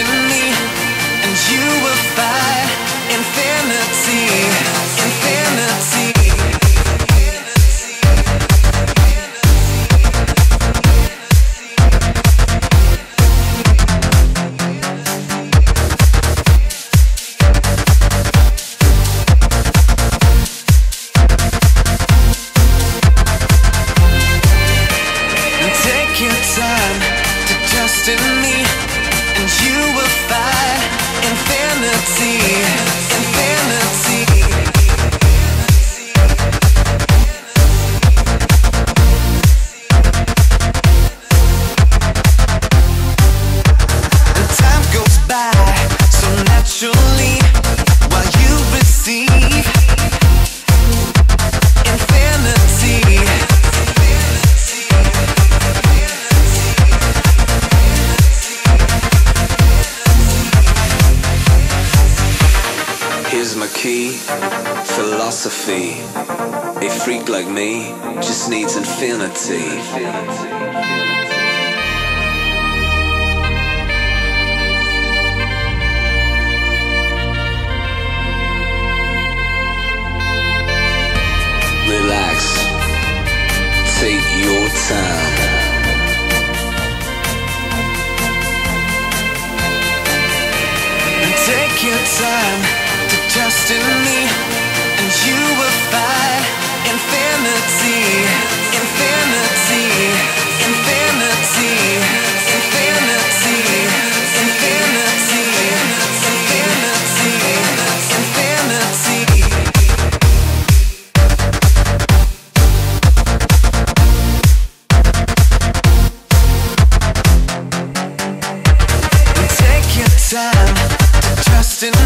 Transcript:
And you will find infinity, infinity. Take your time to trust in me, you will find infinity, infinity. Key, philosophy. A freak like me just needs infinity. Relax, take your time. Take your time trust in me, and you will find infinity, infinity, infinity, infinity, infinity, infinity, infinity. Take your time to trust in